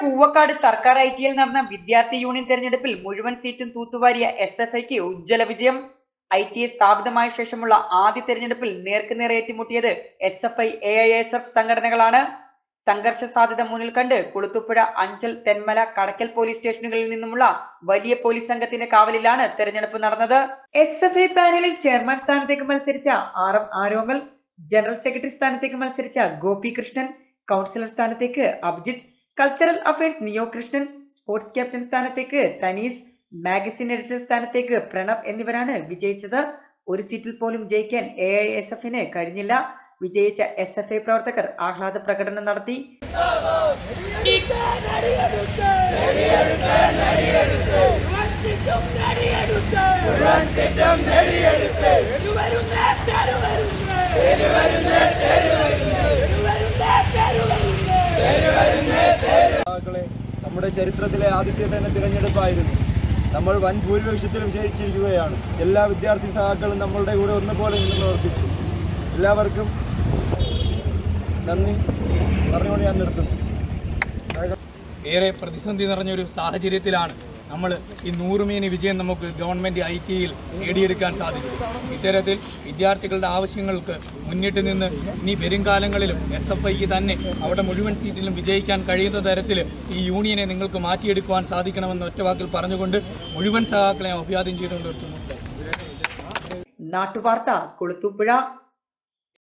കൂവക്കാട് സർക്കാർ ഐ ടിയിൽ നടന്ന വിദ്യാർത്ഥി യൂണിയൻ തെരഞ്ഞെടുപ്പിൽ മുഴുവൻ സീറ്റും തൂത്തുവാരിയ എസ് എഫ് ഐക്ക് ഉജ്ജ്വല വിജയം. ഐ ടി സ്ഥാപിതമായ ശേഷമുള്ള ആദ്യ തെരഞ്ഞെടുപ്പിൽ നേർക്കുനേർ ഏറ്റുമുട്ടിയത് S F I A I S F സംഘടനകളാണ്. സംഘർഷ സാധ്യത മുന്നിൽ കണ്ട് കുളുത്തുപ്പുഴ അഞ്ചൽ തെന്മല കടക്കൽ പോലീസ് സ്റ്റേഷനുകളിൽ നിന്നുമുള്ള വലിയ പോലീസ് സംഘത്തിന്റെ കാവലിലാണ് തെരഞ്ഞെടുപ്പ് നടന്നത്. എസ് എഫ് ഐ പാനലിൽ ചെയർമാൻ സ്ഥാനത്തേക്ക് മത്സരിച്ച R M Aromal general secretary സ്ഥാനത്തേക്ക് മത്സരിച്ച ഗോപികൃഷ്ണൻ കൗൺസിലർ സ്ഥാനത്തേക്ക് Abhijith cultural affairs Niyo Krishnan sports captain സ്ഥാനത്തേക്ക് തനീസ് മാഗസിൻ എഡിറ്റർ സ്ഥാനത്തേക്ക് പ്രണബ് എന്നിവരാണ് വിജയിച്ചത്. ഒരു സീറ്റിൽ പോലും ജയിക്കാൻ എ ഐ എസ് എഫിന് കഴിഞ്ഞില്ല. വിജയിച്ച എസ് എഫ് ഐ പ്രവർത്തകർ ആഹ്ലാദ പ്രകടനം നടത്തി നേതാക്കളെ നമ്മുടെ ചരിത്രത്തിലെ ആദ്യത്തെ തന്നെ തിരഞ്ഞെടുപ്പായിരുന്നു. നമ്മൾ വൻ ഭൂരിപക്ഷത്തിൽ വിജയിച്ചിരിക്കുകയാണ്. എല്ലാ വിദ്യാർത്ഥി സഹാക്കളും നമ്മളുടെ കൂടെ ഒന്നുപോലെ നിന്ന് പ്രവർത്തിച്ചു എല്ലാവർക്കും നന്ദി. പറഞ്ഞുകൊണ്ട് ഞാൻ നിർത്തുന്നു. ഏറെ പ്രതിസന്ധി നിറഞ്ഞൊരു സാഹചര്യത്തിലാണ് നമ്മൾ ഈ നൂറുമീനി വിജയം നമുക്ക് ഗവൺമെന്റ് ഐ ടിയിൽ നേടിയെടുക്കാൻ സാധിക്കും. ഇത്തരത്തിൽ വിദ്യാർത്ഥികളുടെ ആവശ്യങ്ങൾക്ക് മുന്നിട്ട് നിന്ന് ഇനി വരും കാലങ്ങളിലും എസ് എഫ് ഐക്ക് തന്നെ അവിടെ മുഴുവൻ സീറ്റിലും വിജയിക്കാൻ കഴിയുന്ന തരത്തിൽ ഈ യൂണിയനെ നിങ്ങൾക്ക് മാറ്റിയെടുക്കുവാൻ സാധിക്കണമെന്ന് ഒറ്റവാക്കിൽ പറഞ്ഞുകൊണ്ട് മുഴുവൻ സഹാക്കളെ അഭിവാദ്യം ചെയ്തുകൊണ്ട് നാട്ടുവാർത്ത കൊളുത്തുപുഴ